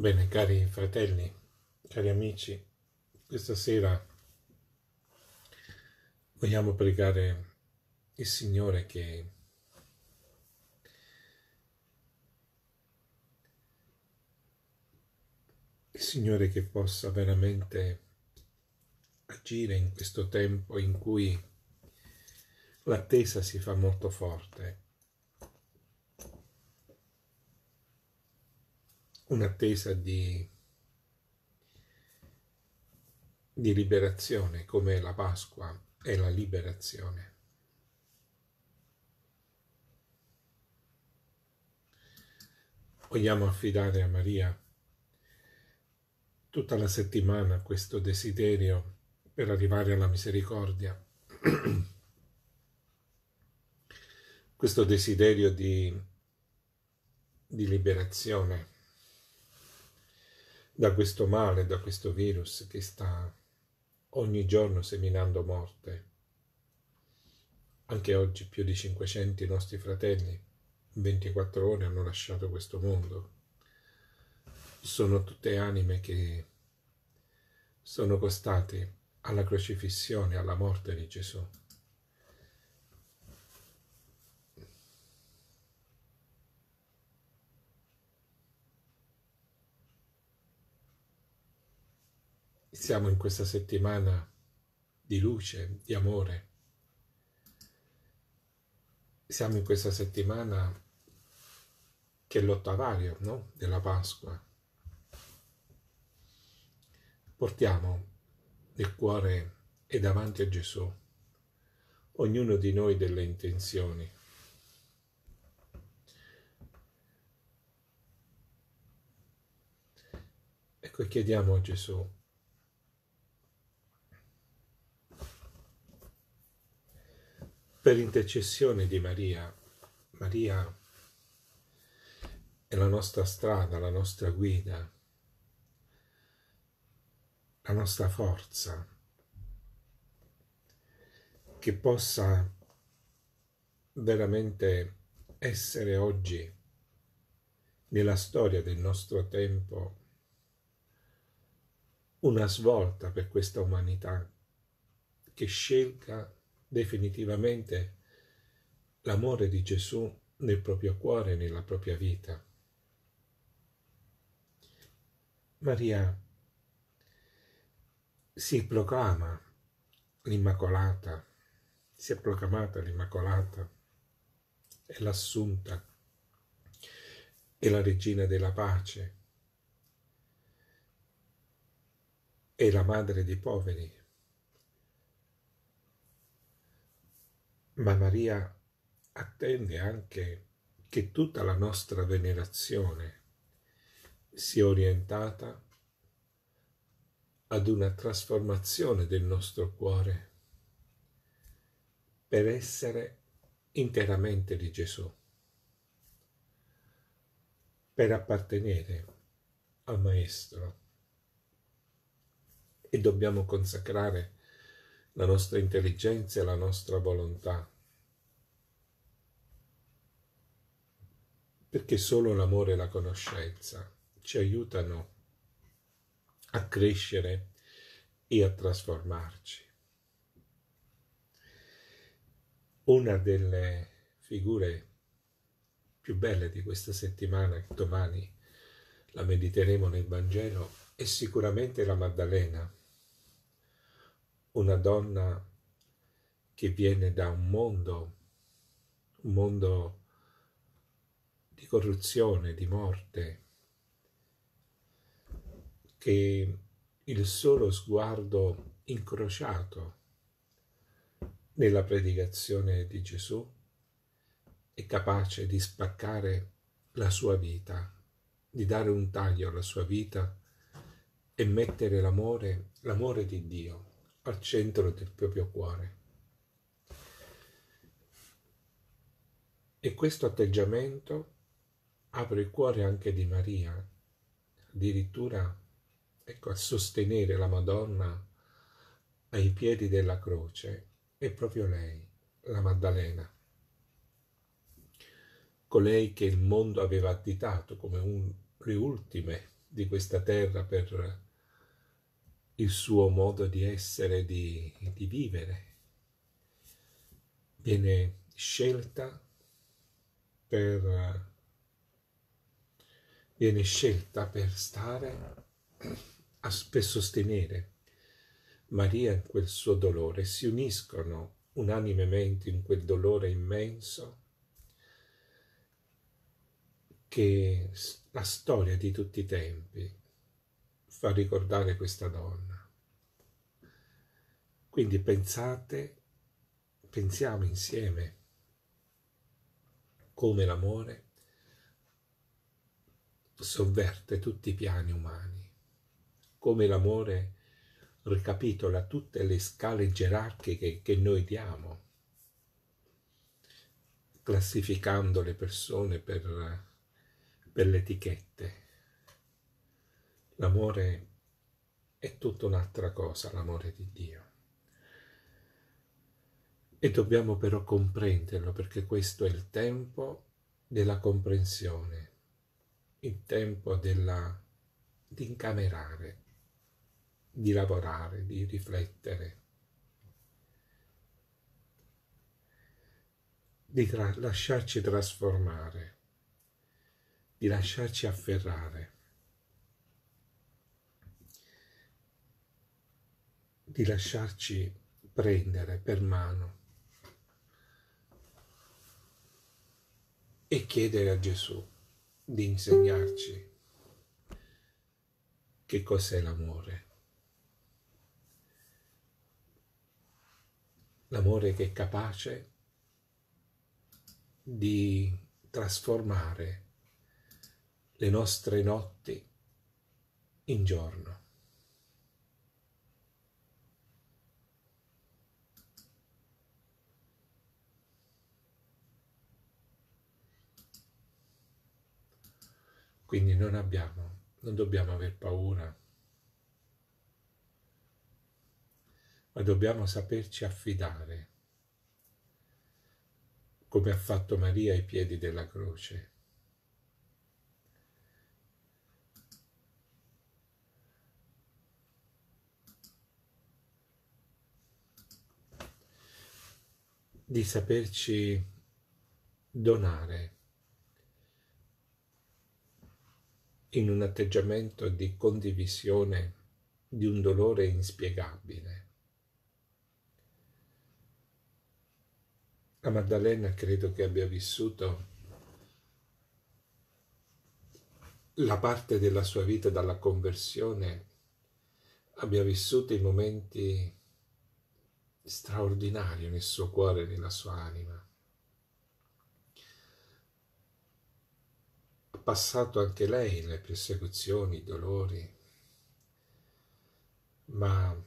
Bene, cari fratelli, cari amici, questa sera vogliamo pregare il Signore che il Signore che possa veramente agire in questo tempo in cui l'attesa si fa molto forte. Un'attesa di, di liberazione come la Pasqua è la liberazione. Vogliamo affidare a Maria tutta la settimana questo desiderio per arrivare alla misericordia, questo desiderio di, di liberazione da questo male, da questo virus che sta ogni giorno seminando morte. Anche oggi più di 500 nostri fratelli in 24 ore hanno lasciato questo mondo. Sono tutte anime che sono costate alla crocifissione, alla morte di Gesù. Siamo in questa settimana di luce, di amore. Siamo in questa settimana che è l'ottavario no? della Pasqua. Portiamo nel cuore e davanti a Gesù ognuno di noi delle intenzioni. Ecco, chiediamo a Gesù per intercessione di Maria. Maria è la nostra strada, la nostra guida, la nostra forza, che possa veramente essere oggi nella storia del nostro tempo una svolta per questa umanità che scelga definitivamente l'amore di Gesù nel proprio cuore nella propria vita. Maria si proclama l'Immacolata, si è proclamata l'Immacolata, è l'Assunta, è la Regina della Pace, è la Madre dei poveri, ma Maria attende anche che tutta la nostra venerazione sia orientata ad una trasformazione del nostro cuore per essere interamente di Gesù, per appartenere al Maestro. E dobbiamo consacrare la nostra intelligenza e la nostra volontà. Perché solo l'amore e la conoscenza ci aiutano a crescere e a trasformarci. Una delle figure più belle di questa settimana, domani la mediteremo nel Vangelo, è sicuramente la Maddalena una donna che viene da un mondo, un mondo di corruzione, di morte, che il solo sguardo incrociato nella predicazione di Gesù è capace di spaccare la sua vita, di dare un taglio alla sua vita e mettere l'amore, l'amore di Dio al centro del proprio cuore. E questo atteggiamento apre il cuore anche di Maria, addirittura ecco, a sostenere la Madonna ai piedi della croce, è proprio lei, la Maddalena, colei che il mondo aveva additato come un, le ultime di questa terra per il suo modo di essere, di, di vivere. Viene scelta per, viene scelta per stare, per sostenere Maria in quel suo dolore, si uniscono unanimemente in quel dolore immenso che la storia di tutti i tempi fa ricordare questa donna. Quindi pensate, pensiamo insieme come l'amore sovverte tutti i piani umani, come l'amore ricapitola tutte le scale gerarchiche che noi diamo, classificando le persone per, per le etichette. L'amore è tutta un'altra cosa l'amore di Dio. E dobbiamo però comprenderlo perché questo è il tempo della comprensione, il tempo della, di incamerare, di lavorare, di riflettere, di tra- lasciarci trasformare, di lasciarci afferrare, di lasciarci prendere per mano e chiedere a Gesù di insegnarci che cos'è l'amore. L'amore che è capace di trasformare le nostre notti in giorno. Quindi non abbiamo, non dobbiamo aver paura, ma dobbiamo saperci affidare, come ha fatto Maria ai piedi della croce. Di saperci donare in un atteggiamento di condivisione di un dolore inspiegabile. La Maddalena credo che abbia vissuto la parte della sua vita dalla conversione, abbia vissuto i momenti straordinari nel suo cuore e nella sua anima. Passato anche lei le persecuzioni, i dolori, ma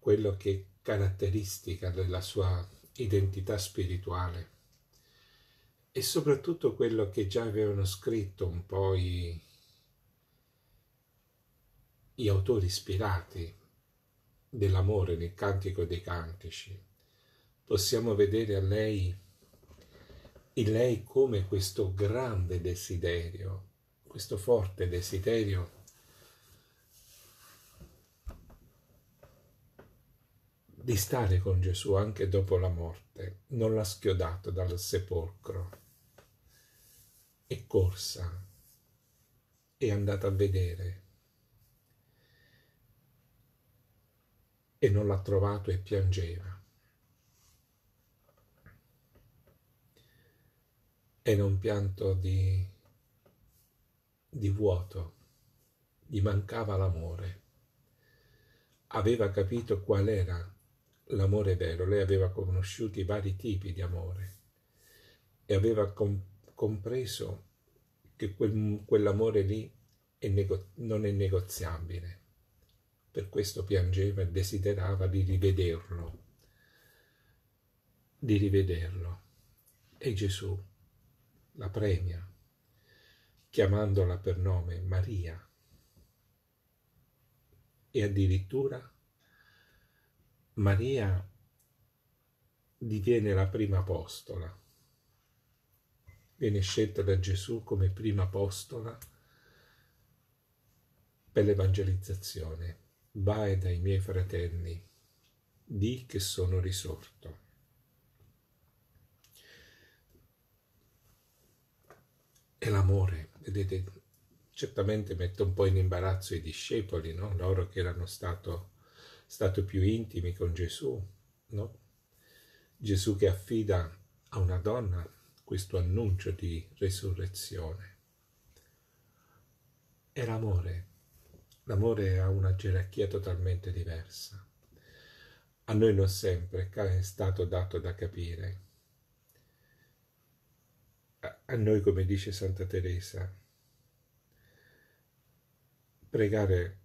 quello che è caratteristica della sua identità spirituale e soprattutto quello che già avevano scritto un po' i, gli autori ispirati dell'amore nel Cantico dei Cantici. Possiamo vedere a lei in lei come questo grande desiderio, questo forte desiderio di stare con Gesù anche dopo la morte, non l'ha schiodato dal sepolcro, è corsa, è andata a vedere e non l'ha trovato e piangeva. Era un pianto di, di vuoto, gli mancava l'amore. Aveva capito qual era l'amore vero, lei aveva conosciuto i vari tipi di amore e aveva com- compreso che quel, quell'amore lì è nego- non è negoziabile. Per questo piangeva e desiderava di rivederlo, di rivederlo. E Gesù la premia, chiamandola per nome Maria. E addirittura Maria diviene la prima apostola, viene scelta da Gesù come prima apostola per l'evangelizzazione. Vai dai miei fratelli, di che sono risorto. E l'amore, vedete, certamente mette un po' in imbarazzo i discepoli, no? loro che erano stato, stato più intimi con Gesù, no? Gesù che affida a una donna questo annuncio di resurrezione. E l'amore, l'amore ha una gerarchia totalmente diversa. A noi non sempre è stato dato da capire a noi, come dice Santa Teresa, pregare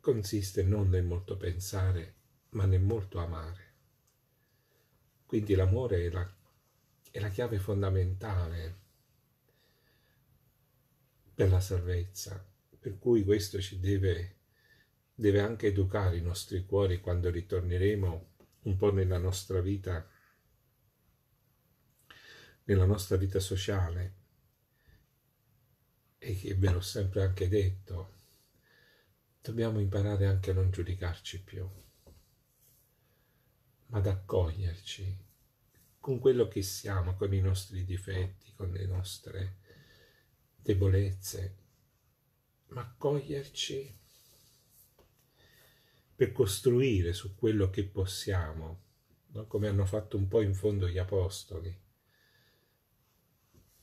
consiste non nel molto pensare, ma nel molto amare. Quindi l'amore è la, è la chiave fondamentale per la salvezza, per cui questo ci deve, deve anche educare i nostri cuori quando ritorneremo un po' nella nostra vita, nella nostra vita sociale. E che ve l'ho sempre anche detto, dobbiamo imparare anche a non giudicarci più, ma ad accoglierci con quello che siamo, con i nostri difetti, con le nostre debolezze, ma accoglierci per costruire su quello che possiamo, no? come hanno fatto un po' in fondo gli apostoli.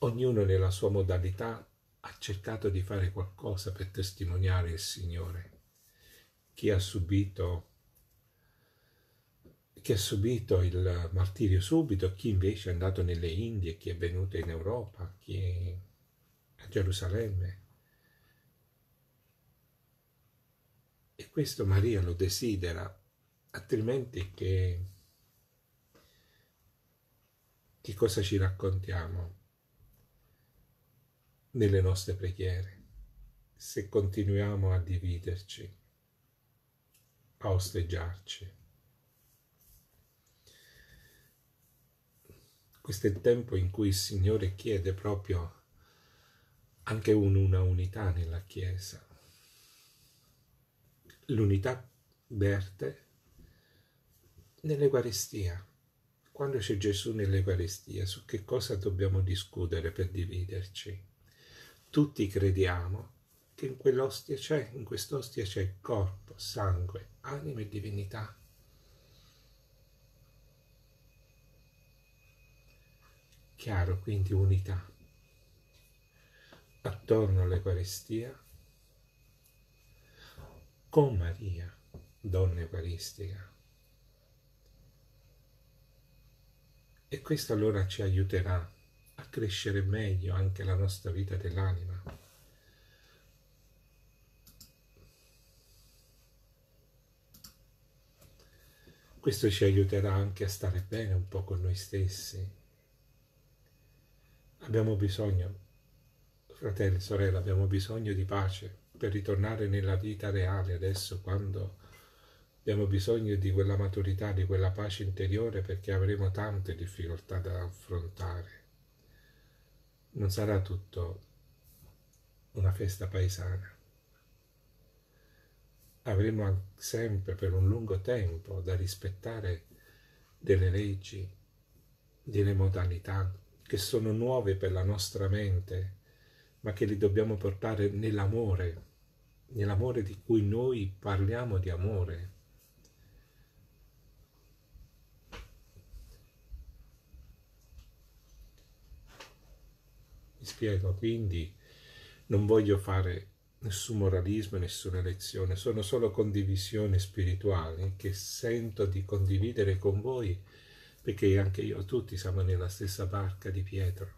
Ognuno nella sua modalità ha cercato di fare qualcosa per testimoniare il Signore. Chi ha subito chi ha subito il martirio subito, chi invece è andato nelle Indie, chi è venuto in Europa, chi è a Gerusalemme. E questo Maria lo desidera, altrimenti che, che cosa ci raccontiamo nelle nostre preghiere se continuiamo a dividerci, a osteggiarci? Questo è il tempo in cui il Signore chiede proprio anche un, una unità nella Chiesa. L'unità verte nell'Eucaristia. Quando c'è Gesù nell'Eucaristia, su che cosa dobbiamo discutere per dividerci? Tutti crediamo che in quell'ostia c'è, in quest'ostia c'è corpo, sangue, anima e divinità. Chiaro, quindi unità. Attorno all'Eucaristia, con Maria, donna Eucaristica. E questo allora ci aiuterà a crescere meglio anche la nostra vita dell'anima. Questo ci aiuterà anche a stare bene un po' con noi stessi, Abbiamo bisogno, fratelli sorelle, abbiamo bisogno di pace per ritornare nella vita reale adesso quando abbiamo bisogno di quella maturità, di quella pace interiore perché avremo tante difficoltà da affrontare. Non sarà tutto una festa paesana. Avremo sempre per un lungo tempo da rispettare delle leggi, delle modalità che sono nuove per la nostra mente, ma che li dobbiamo portare nell'amore, nell'amore di cui noi parliamo di amore. Mi spiego, quindi non voglio fare nessun moralismo, nessuna lezione, sono solo condivisioni spirituali che sento di condividere con voi perché anche io, tutti siamo nella stessa barca di Pietro.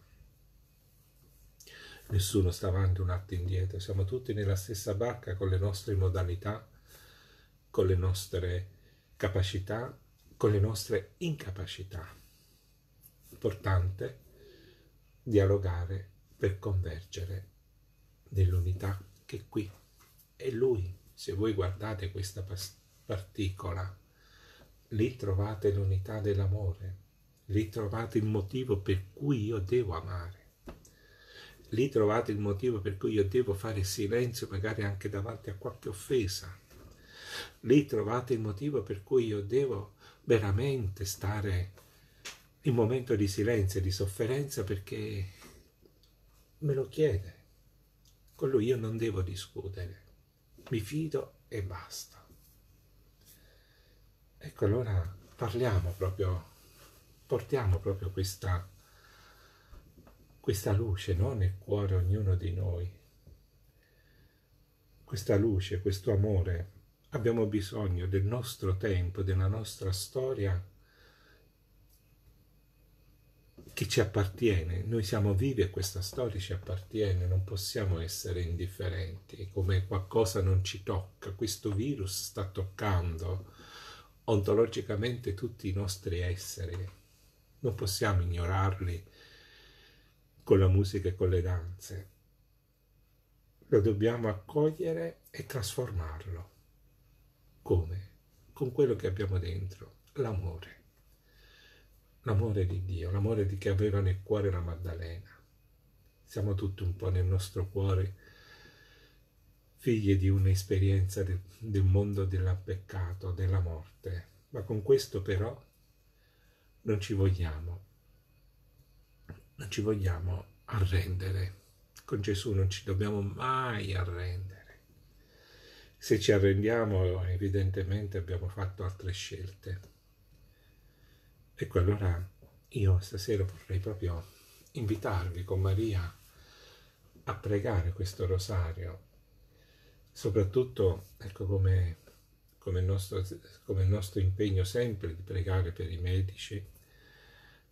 Nessuno sta avanti un attimo indietro, siamo tutti nella stessa barca con le nostre modalità, con le nostre capacità, con le nostre incapacità. Importante dialogare per convergere nell'unità che è qui. E lui, se voi guardate questa particola, lì trovate l'unità dell'amore, lì trovate il motivo per cui io devo amare, lì trovate il motivo per cui io devo fare silenzio magari anche davanti a qualche offesa, lì trovate il motivo per cui io devo veramente stare in momento di silenzio e di sofferenza perché me lo chiede. Con lui io non devo discutere, mi fido e basta. Ecco, allora parliamo proprio, portiamo proprio questa, questa luce no? nel cuore ognuno di noi. Questa luce, questo amore. Abbiamo bisogno del nostro tempo, della nostra storia che ci appartiene. Noi siamo vivi e questa storia ci appartiene, non possiamo essere indifferenti, come qualcosa non ci tocca. Questo virus sta toccando ontologicamente tutti i nostri esseri. Non possiamo ignorarli con la musica e con le danze, lo dobbiamo accogliere e trasformarlo. Come? Con quello che abbiamo dentro, l'amore. L'amore di Dio, l'amore di che aveva nel cuore la Maddalena. Siamo tutti un po' nel nostro cuore figli di un'esperienza del, del mondo del peccato, della morte, ma con questo però non ci vogliamo, non ci vogliamo arrendere. Con Gesù non ci dobbiamo mai arrendere. Se ci arrendiamo, evidentemente abbiamo fatto altre scelte. Ecco, allora io stasera vorrei proprio invitarvi con Maria a pregare questo rosario, soprattutto, ecco, come, come, nostro, come nostro impegno sempre di pregare per i medici,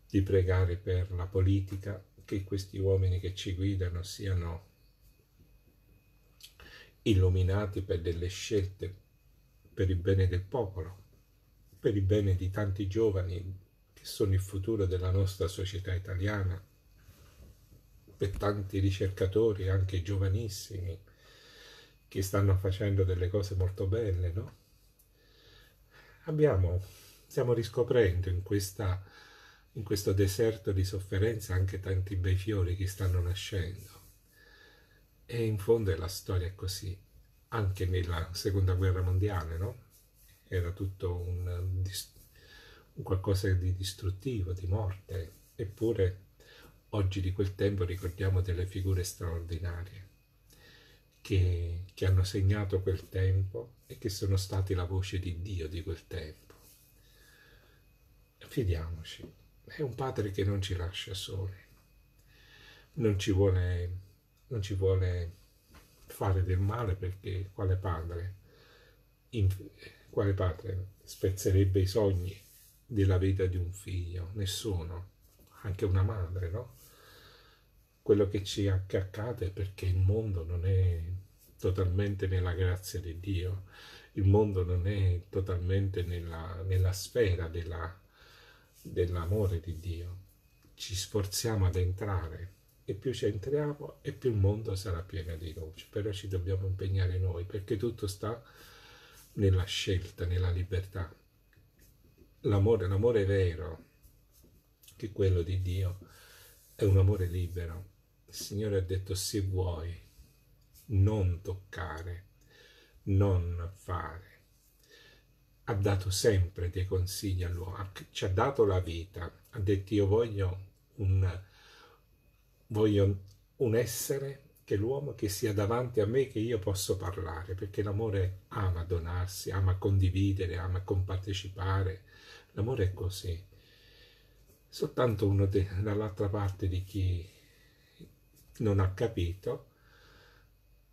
di pregare per la politica, che questi uomini che ci guidano siano illuminati per delle scelte per il bene del popolo, per il bene di tanti giovani che sono il futuro della nostra società italiana, per tanti ricercatori, anche giovanissimi, che stanno facendo delle cose molto belle, no? Abbiamo, stiamo riscoprendo in, questa, in questo deserto di sofferenza anche tanti bei fiori che stanno nascendo. E in fondo la storia è così, anche nella seconda guerra mondiale, no? Era tutto un, un qualcosa di distruttivo, di morte, eppure oggi di quel tempo ricordiamo delle figure straordinarie che, che, hanno segnato quel tempo e che sono stati la voce di Dio di quel tempo. Fidiamoci, è un padre che non ci lascia soli, non ci vuole, non ci vuole fare del male perché quale padre, in, quale padre spezzerebbe i sogni della vita di un figlio? Nessuno, anche una madre, no? quello che ci accade è perché il mondo non è totalmente nella grazia di Dio, il mondo non è totalmente nella, nella sfera della, dell'amore di Dio. Ci sforziamo ad entrare e più ci entriamo e più il mondo sarà pieno di luce, però ci dobbiamo impegnare noi perché tutto sta nella scelta, nella libertà. L'amore, l'amore vero, che è quello di Dio, è un amore libero il Signore ha detto se vuoi non toccare, non fare. Ha dato sempre dei consigli all'uomo, ci ha dato la vita, ha detto io voglio un, voglio un essere che l'uomo che sia davanti a me che io posso parlare, perché l'amore ama donarsi, ama condividere, ama compartecipare, l'amore è così. Soltanto uno de, dall'altra parte di chi non ha capito,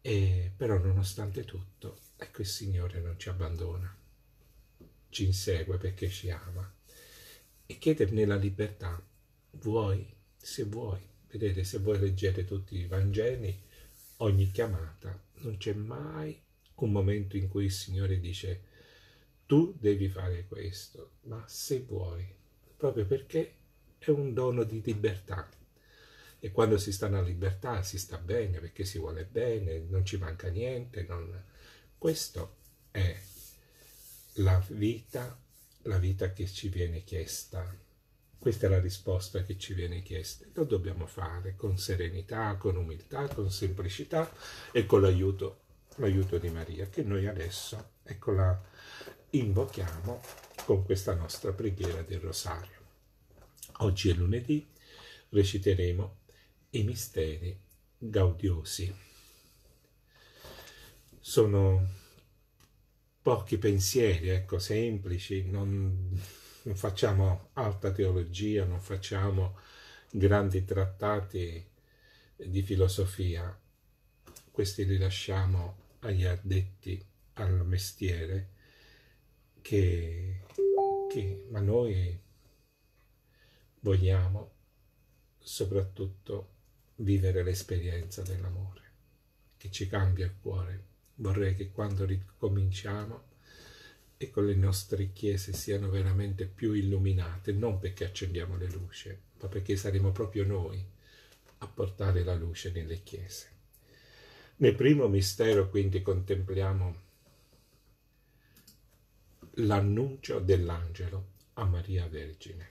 e però nonostante tutto, ecco il Signore non ci abbandona, ci insegue perché ci ama. E chiede nella libertà, vuoi, se vuoi, vedete, se voi leggete tutti i Vangeli, ogni chiamata, non c'è mai un momento in cui il Signore dice tu devi fare questo, ma se vuoi, proprio perché è un dono di libertà e quando si sta nella libertà si sta bene perché si vuole bene, non ci manca niente. Non... Questo è la vita, la vita che ci viene chiesta. Questa è la risposta che ci viene chiesta. Lo dobbiamo fare con serenità, con umiltà, con semplicità e con l'aiuto, l'aiuto di Maria, che noi adesso ecco, la invochiamo con questa nostra preghiera del rosario. Oggi è lunedì, reciteremo i misteri gaudiosi. Sono pochi pensieri, ecco, semplici, non, non facciamo alta teologia, non facciamo grandi trattati di filosofia, questi li lasciamo agli addetti al mestiere, che, che, ma noi vogliamo soprattutto vivere l'esperienza dell'amore che ci cambia il cuore. Vorrei che quando ricominciamo e con le nostre chiese siano veramente più illuminate, non perché accendiamo le luci, ma perché saremo proprio noi a portare la luce nelle chiese. Nel primo mistero quindi contempliamo l'annuncio dell'angelo a Maria Vergine.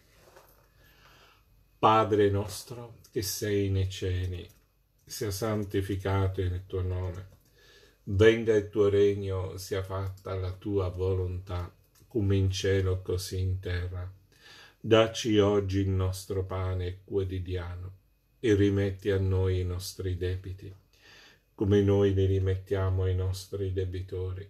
Padre nostro che sei nei cieli, sia santificato il tuo nome, venga il tuo regno, sia fatta la tua volontà, come in cielo così in terra. Dacci oggi il nostro pane quotidiano e rimetti a noi i nostri debiti, come noi li rimettiamo ai nostri debitori.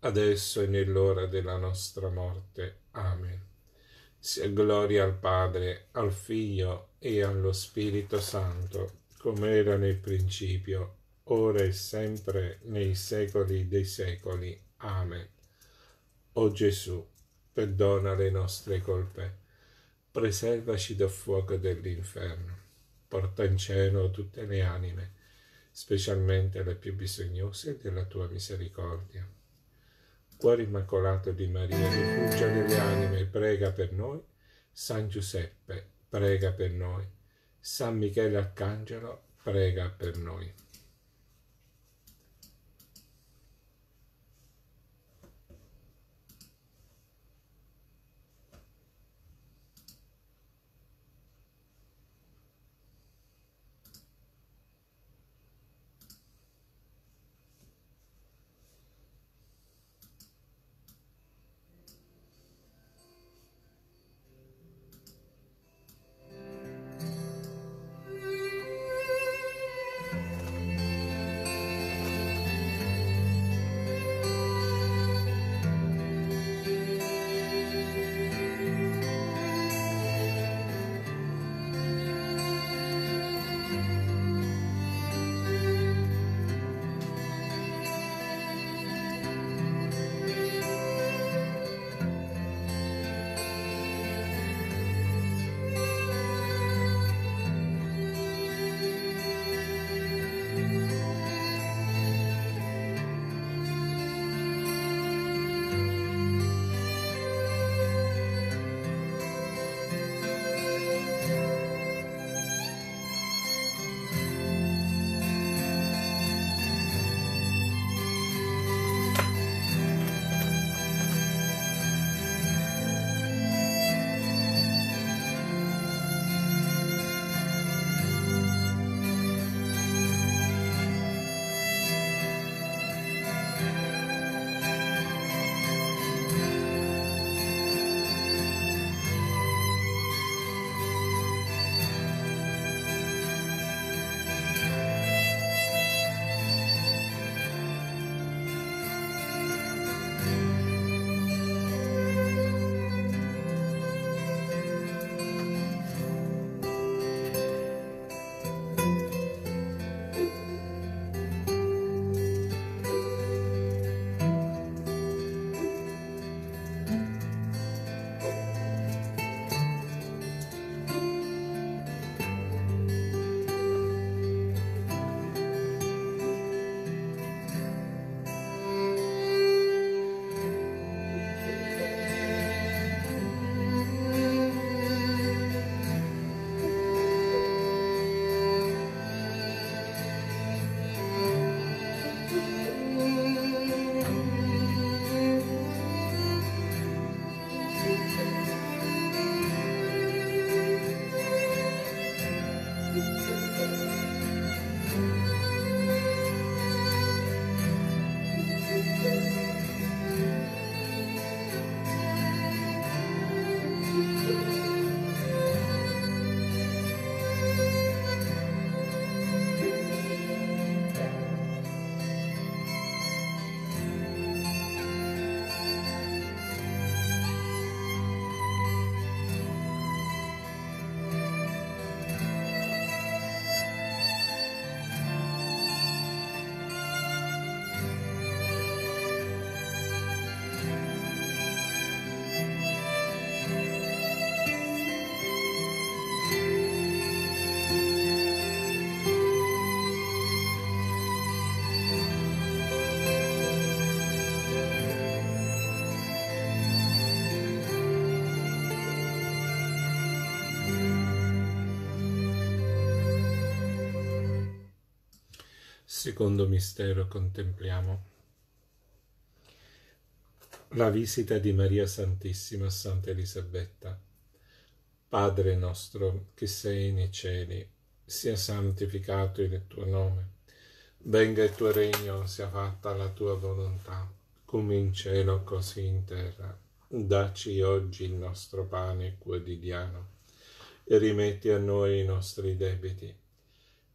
adesso e nell'ora della nostra morte. Amen. Sia gloria al Padre, al Figlio e allo Spirito Santo, come era nel principio, ora e sempre, nei secoli dei secoli. Amen. O Gesù, perdona le nostre colpe, preservaci dal fuoco dell'inferno, porta in cielo tutte le anime, specialmente le più bisognose della tua misericordia. Cuore Immacolato di Maria, rifugio delle anime, prega per noi. San Giuseppe, prega per noi. San Michele Arcangelo, prega per noi. Secondo mistero contempliamo la visita di Maria Santissima a Santa Elisabetta. Padre nostro che sei nei cieli, sia santificato il tuo nome, venga il tuo regno, sia fatta la tua volontà, come in cielo così in terra. Dacci oggi il nostro pane quotidiano e rimetti a noi i nostri debiti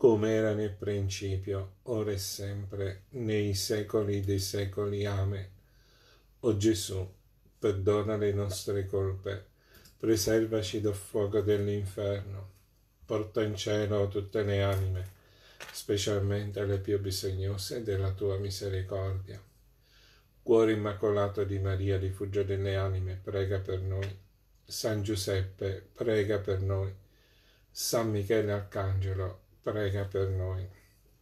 come era nel principio, ora e sempre, nei secoli dei secoli. Amen. O Gesù, perdona le nostre colpe preservaci dal fuoco dell'inferno, porta in cielo tutte le anime, specialmente le più bisognose della tua misericordia. Cuore immacolato di Maria, rifugio delle anime, prega per noi. San Giuseppe, prega per noi. San Michele Arcangelo, prega per noi.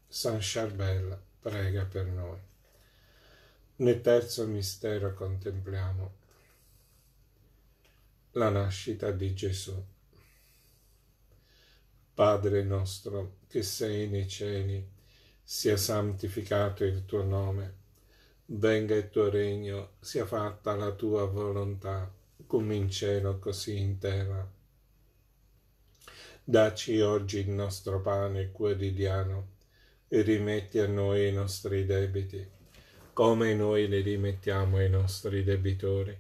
San Charbel, prega per noi. Nel terzo mistero contempliamo la nascita di Gesù. Padre nostro che sei nei cieli, sia santificato il tuo nome, venga il tuo regno, sia fatta la tua volontà, come in cielo così in terra. Dacci oggi il nostro pane quotidiano e rimetti a noi i nostri debiti, come noi li rimettiamo ai nostri debitori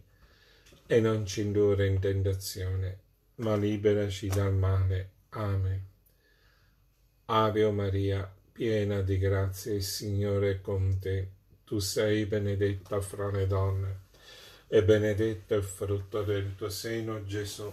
e non ci indurre in tentazione, ma liberaci dal male. Amen. Ave Maria, piena di grazia, il Signore è con te. Tu sei benedetta fra le donne, e benedetto il frutto del tuo seno, Gesù.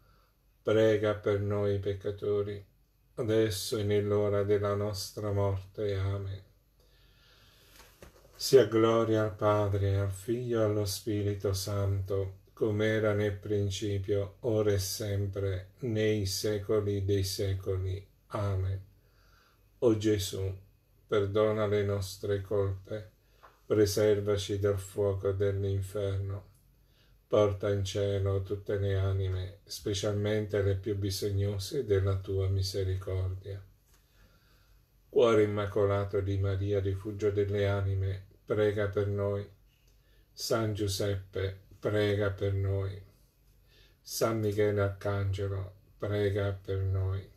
prega per noi peccatori, adesso e nell'ora della nostra morte. Amen. Sia gloria al Padre, al Figlio e allo Spirito Santo, come era nel principio, ora e sempre, nei secoli dei secoli. Amen. O Gesù, perdona le nostre colpe, preservaci dal fuoco dell'inferno Porta in cielo tutte le anime, specialmente le più bisognose della tua misericordia. Cuore immacolato di Maria, rifugio delle anime, prega per noi. San Giuseppe, prega per noi. San Michele Arcangelo, prega per noi.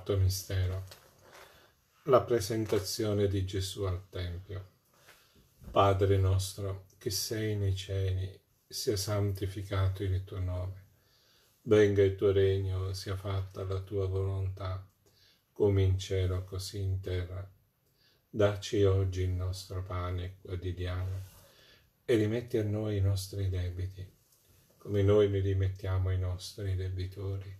Quarto mistero. La presentazione di Gesù al Tempio. Padre nostro, che sei nei cieli, sia santificato il tuo nome. Venga il tuo regno, sia fatta la tua volontà, come in cielo così in terra. Dacci oggi il nostro pane quotidiano e rimetti a noi i nostri debiti, come noi li rimettiamo ai nostri debitori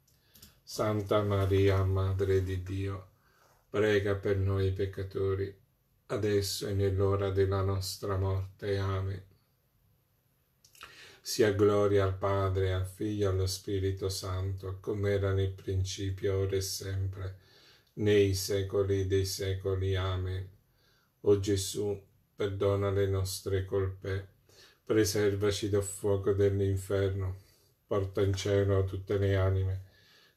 Santa Maria, Madre di Dio, prega per noi peccatori, adesso e nell'ora della nostra morte. Amen. Sia gloria al Padre, al Figlio e allo Spirito Santo, come era nel principio, ora e sempre, nei secoli dei secoli. Amen. O Gesù, perdona le nostre colpe, preservaci dal fuoco dell'inferno, porta in cielo tutte le anime,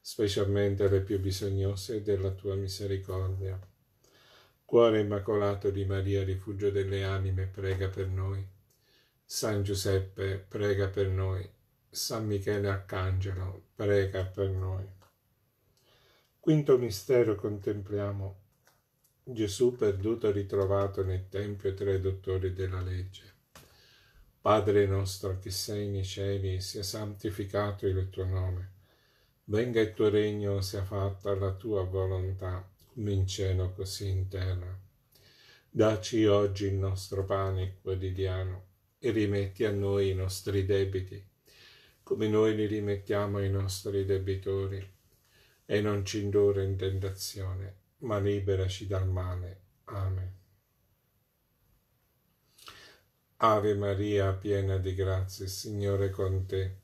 specialmente le più bisognose della tua misericordia. Cuore immacolato di Maria, rifugio delle anime, prega per noi. San Giuseppe, prega per noi. San Michele Arcangelo, prega per noi. Quinto mistero contempliamo Gesù perduto ritrovato nel Tempio tra i dottori della legge. Padre nostro che sei nei cieli, sia santificato il tuo nome. Venga il tuo regno, sia fatta la tua volontà, come in cielo così in terra. Dacci oggi il nostro pane quotidiano e rimetti a noi i nostri debiti, come noi li rimettiamo ai nostri debitori, e non ci indurre in tentazione, ma liberaci dal male. Amen. Ave Maria, piena di grazia, il Signore con te.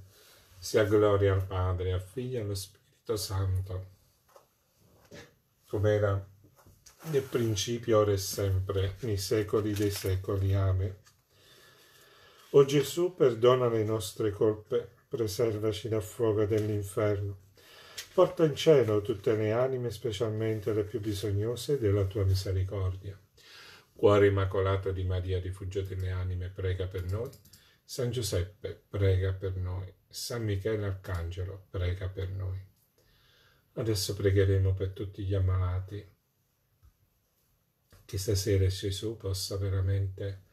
Sia gloria al Padre, al Figlio e allo Spirito Santo, come era nel principio, ora e sempre, nei secoli dei secoli. Amen. O Gesù, perdona le nostre colpe, preservaci dal fuoco dell'inferno. Porta in cielo tutte le anime, specialmente le più bisognose della tua misericordia. Cuore immacolato di Maria, rifugio delle anime, prega per noi. San Giuseppe, prega per noi. San Michele Arcangelo, prega per noi. Adesso pregheremo per tutti gli ammalati, che stasera Gesù possa veramente,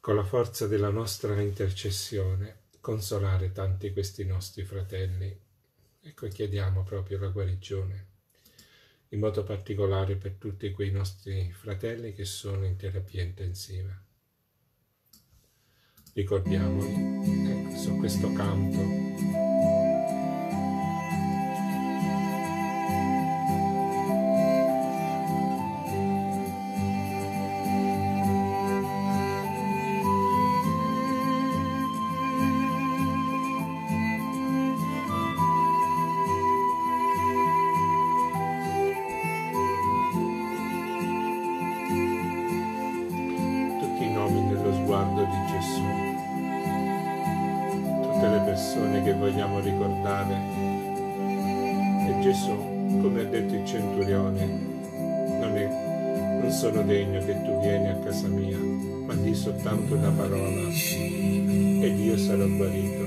con la forza della nostra intercessione, consolare tanti questi nostri fratelli. Ecco, chiediamo proprio la guarigione, in modo particolare per tutti quei nostri fratelli che sono in terapia intensiva ricordiamoli ecco, su questo canto. Ricordare. E Gesù, come ha detto il centurione, non, è, non sono degno che tu vieni a casa mia, ma di soltanto una parola ed io sarò guarito.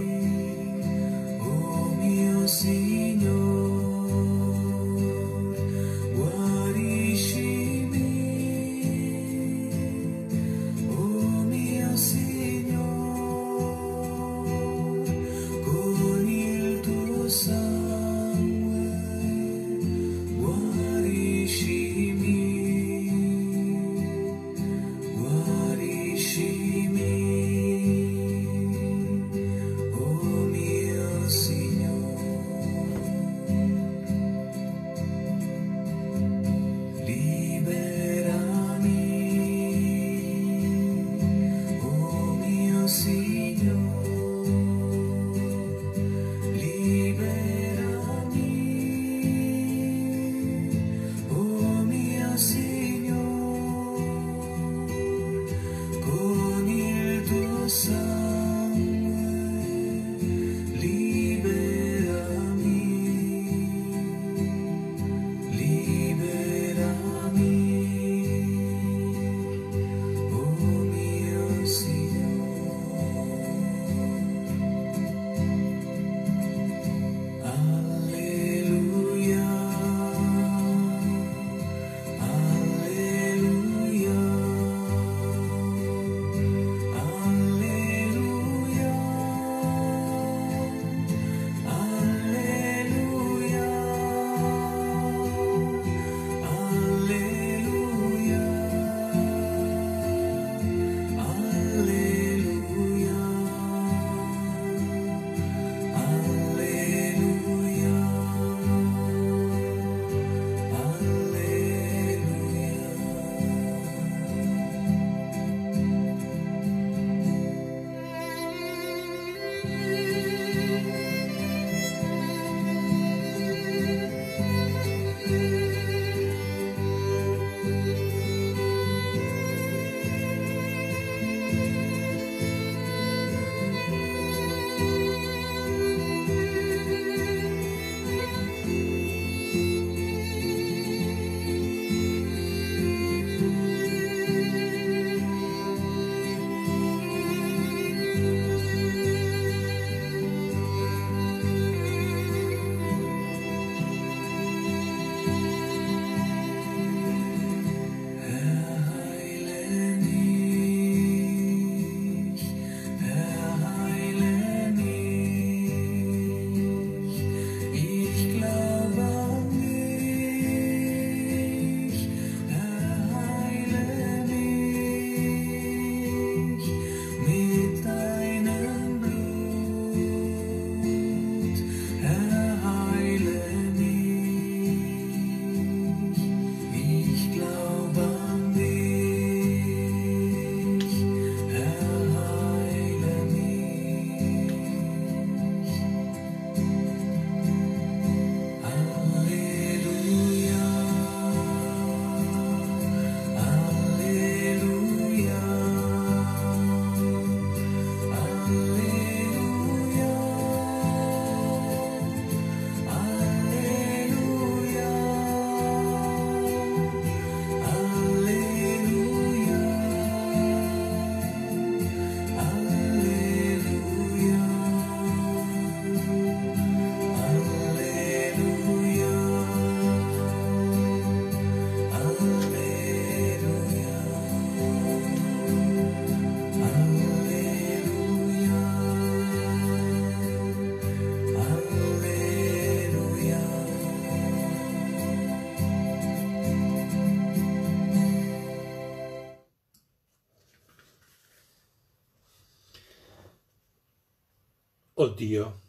Dio,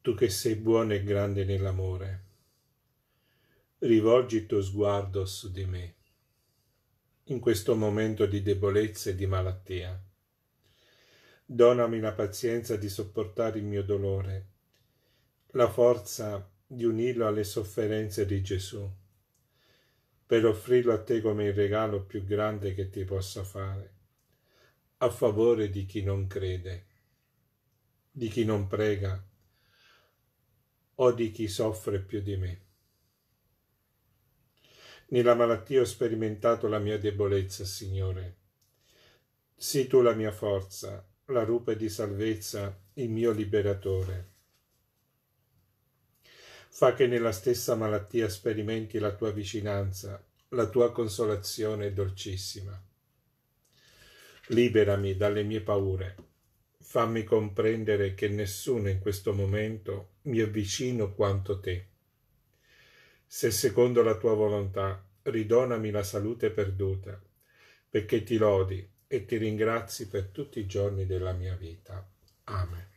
tu che sei buono e grande nell'amore, rivolgi il tuo sguardo su di me in questo momento di debolezza e di malattia. Donami la pazienza di sopportare il mio dolore, la forza di unirlo alle sofferenze di Gesù, per offrirlo a te come il regalo più grande che ti possa fare, a favore di chi non crede. Di chi non prega o di chi soffre più di me. Nella malattia ho sperimentato la mia debolezza, Signore. Sii tu la mia forza, la rupe di salvezza, il mio liberatore. Fa che nella stessa malattia sperimenti la tua vicinanza, la tua consolazione dolcissima. Liberami dalle mie paure. Fammi comprendere che nessuno in questo momento mi è vicino quanto te. Se secondo la tua volontà ridonami la salute perduta, perché ti lodi e ti ringrazi per tutti i giorni della mia vita. Amen.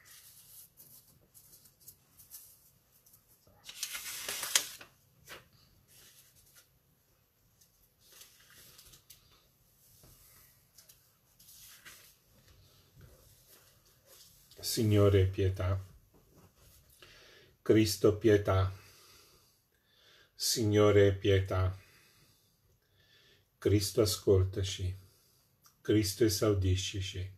Signore pietà. Cristo pietà. Signore pietà. Cristo ascoltaci. Cristo esaudiscici.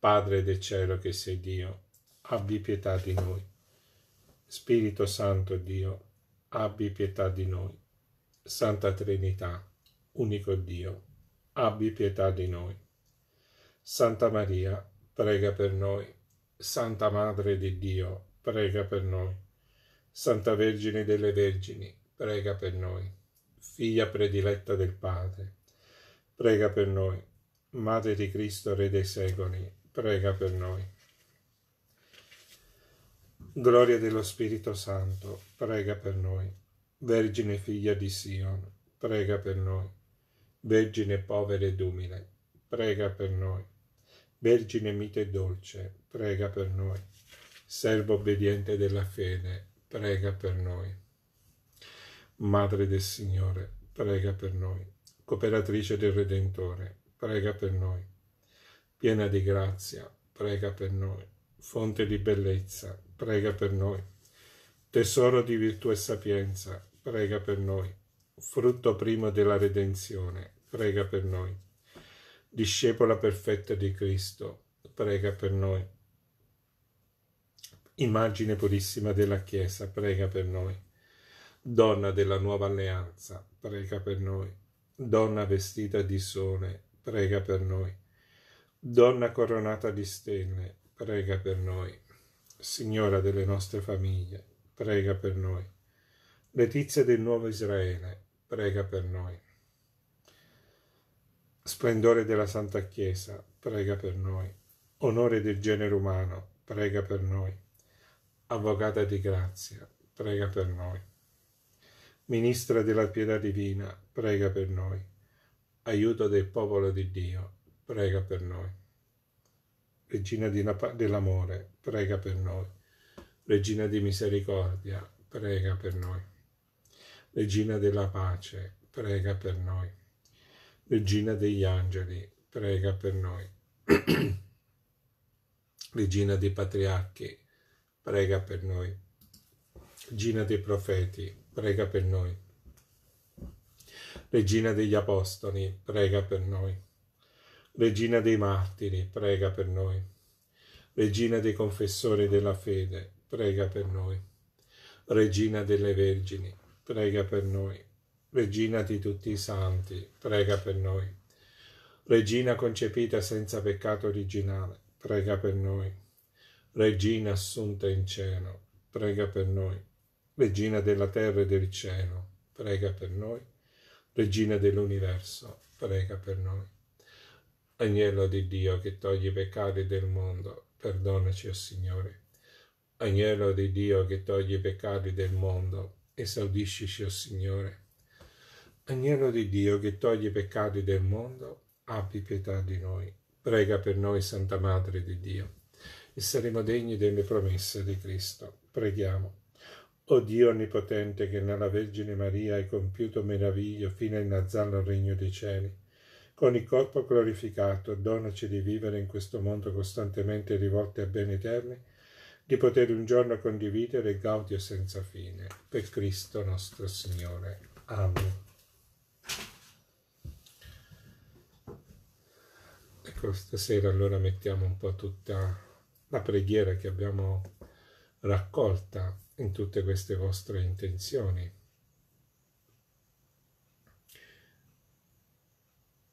Padre del cielo che sei Dio, abbi pietà di noi. Spirito Santo Dio, abbi pietà di noi. Santa Trinità, unico Dio, abbi pietà di noi. Santa Maria, prega per noi. Santa Madre di Dio, prega per noi. Santa Vergine delle Vergini, prega per noi. Figlia prediletta del Padre, prega per noi. Madre di Cristo, Re dei secoli, prega per noi. Gloria dello Spirito Santo, prega per noi. Vergine figlia di Sion, prega per noi. Vergine povera ed umile, prega per noi. Vergine mite e dolce, prega per noi. Servo obbediente della fede, prega per noi. Madre del Signore, prega per noi. Cooperatrice del Redentore, prega per noi. Piena di grazia, prega per noi. Fonte di bellezza, prega per noi. Tesoro di virtù e sapienza, prega per noi. Frutto primo della redenzione, prega per noi. Discepola perfetta di Cristo, prega per noi. Immagine purissima della Chiesa, prega per noi. Donna della nuova alleanza, prega per noi. Donna vestita di sole, prega per noi. Donna coronata di stelle, prega per noi. Signora delle nostre famiglie, prega per noi. Letizia del nuovo Israele, prega per noi. Splendore della Santa Chiesa, prega per noi. Onore del genere umano, prega per noi. Avvocata di grazia, prega per noi. Ministra della pietà divina, prega per noi. Aiuto del popolo di Dio, prega per noi. Regina dell'amore, prega per noi. Regina di misericordia, prega per noi. Regina della pace, prega per noi. Regina degli angeli, prega per noi. Regina dei patriarchi, prega per noi. Regina dei profeti, prega per noi. Regina degli apostoli, prega per noi. Regina dei martiri, prega per noi. Regina dei confessori della fede, prega per noi. Regina delle vergini, prega per noi. Regina di tutti i santi, prega per noi. Regina concepita senza peccato originale, prega per noi. Regina assunta in cielo, prega per noi. Regina della terra e del cielo, prega per noi. Regina dell'universo, prega per noi. Agnello di Dio che toglie i peccati del mondo, perdonaci, o oh Signore. Agnello di Dio che toglie i peccati del mondo, esaudiscici, o oh Signore. Agnello di Dio che toglie i peccati del mondo, abbi pietà di noi. Prega per noi, Santa Madre di Dio, e saremo degni delle promesse di Cristo. Preghiamo. O Dio Onnipotente, che nella Vergine Maria hai compiuto meraviglie fino a innalzarlo al regno dei cieli, con il corpo glorificato, donaci di vivere in questo mondo costantemente rivolti a beni eterni, di poter un giorno condividere il gaudio senza fine. Per Cristo nostro Signore. Amen. Ecco, stasera allora mettiamo un po' tutta la preghiera che abbiamo raccolta in tutte queste vostre intenzioni.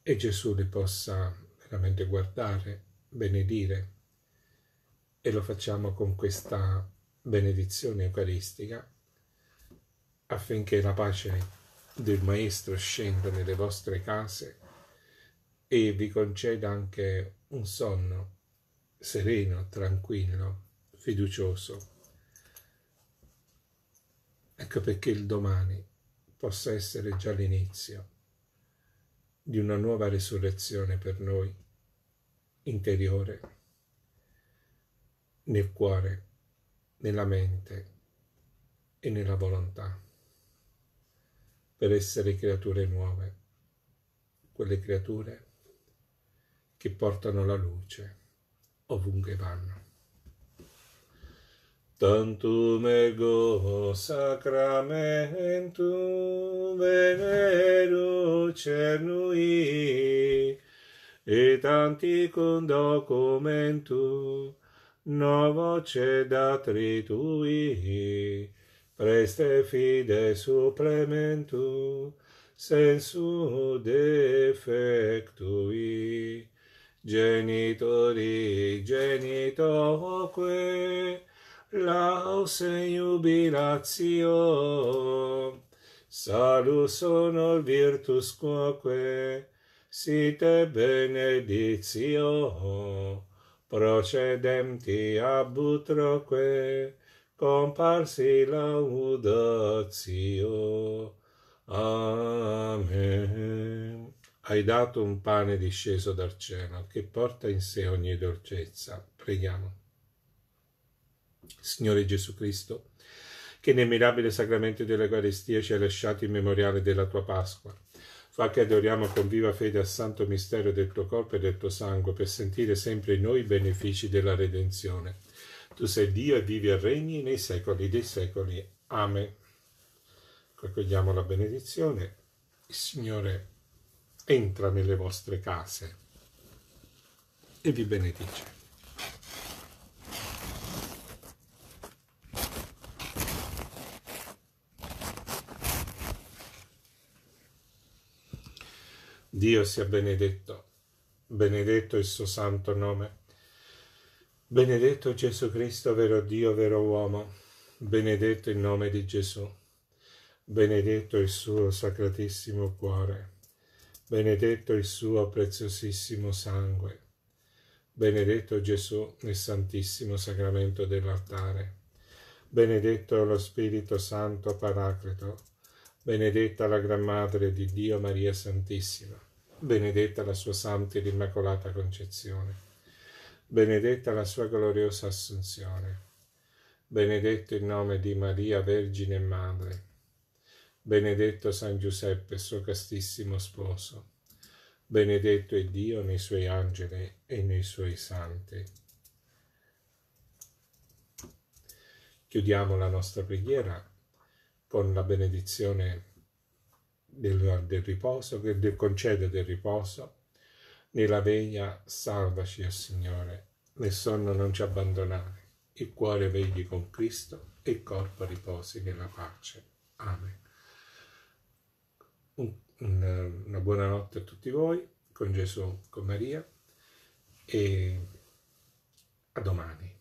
E Gesù li possa veramente guardare, benedire e lo facciamo con questa benedizione eucaristica affinché la pace del Maestro scenda nelle vostre case e vi conceda anche un sonno sereno, tranquillo, fiducioso. Ecco perché il domani possa essere già l'inizio di una nuova risurrezione per noi, interiore, nel cuore, nella mente e nella volontà, per essere creature nuove, quelle creature che portano la luce ovunque vanno. Tantum ego sacramentum veneru cernui, et anticum documentum novo cedatri tui, preste fide supplementu sensu defectui, genitori genitoque, laus jubilatio, salus honor virtus quoque, site beneditio, procedemti ab utroque, comparsi laudatio. Amen. Hai dato un pane disceso dal cielo che porta in sé ogni dolcezza. Preghiamo. Signore Gesù Cristo, che nel mirabile sacramento dell'Eucaristia ci hai lasciato il memoriale della tua Pasqua. Fa che adoriamo con viva fede al santo mistero del tuo corpo e del tuo sangue per sentire sempre in noi i benefici della redenzione. Tu sei Dio e vivi e regni nei secoli dei secoli. Amen. Raccogliamo la benedizione. Il Signore entra nelle vostre case e vi benedice. Dio sia benedetto, benedetto il suo santo nome. Benedetto Gesù Cristo, vero Dio, vero uomo, benedetto il nome di Gesù, benedetto il suo sacratissimo cuore, benedetto il suo preziosissimo sangue, benedetto Gesù nel santissimo sacramento dell'altare, benedetto lo Spirito Santo Paracleto, benedetta la Gran Madre di Dio Maria Santissima, benedetta la sua Santa ed Immacolata Concezione, benedetta la sua gloriosa Assunzione, benedetto il nome di Maria Vergine Madre, benedetto San Giuseppe, suo castissimo sposo, benedetto è Dio nei suoi angeli e nei suoi santi. Chiudiamo la nostra preghiera con la benedizione del, del riposo, del concedo del riposo. Nella veglia salvaci, o Signore, nel sonno non ci abbandonare, il cuore vegli con Cristo e il corpo riposi nella pace. Amen. Un, un, una buona notte a tutti voi, con Gesù, con Maria, e a domani.